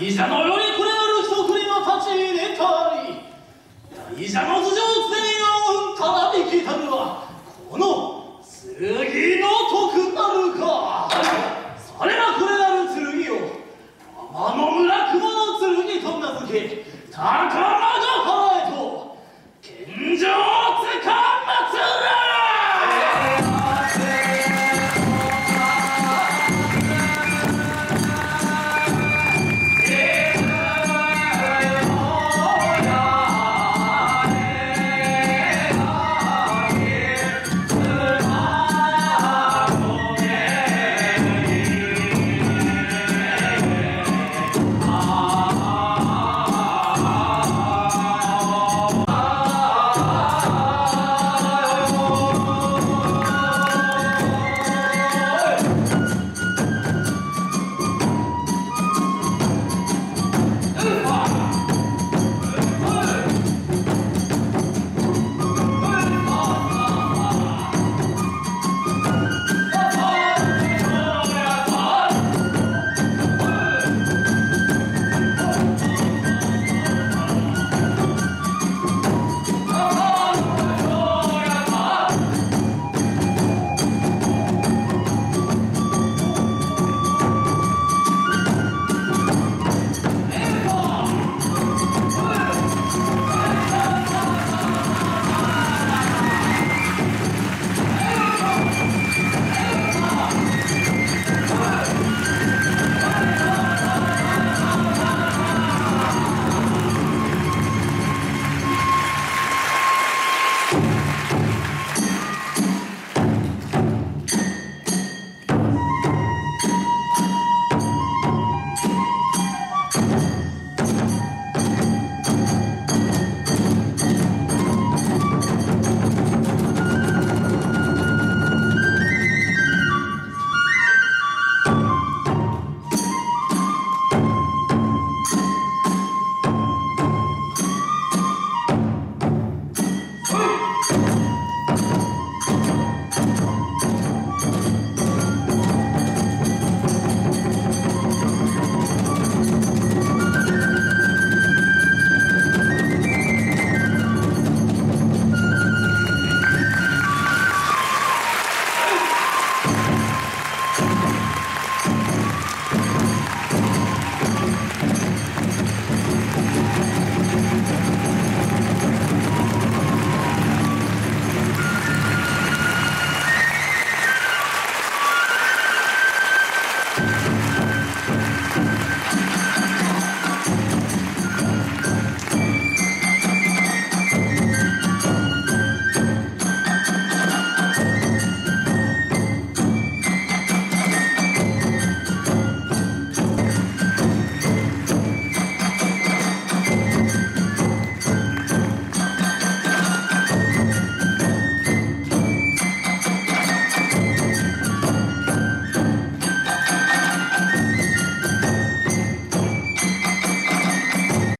大者のよりくれある一振りの立ち入れたり医者の頭上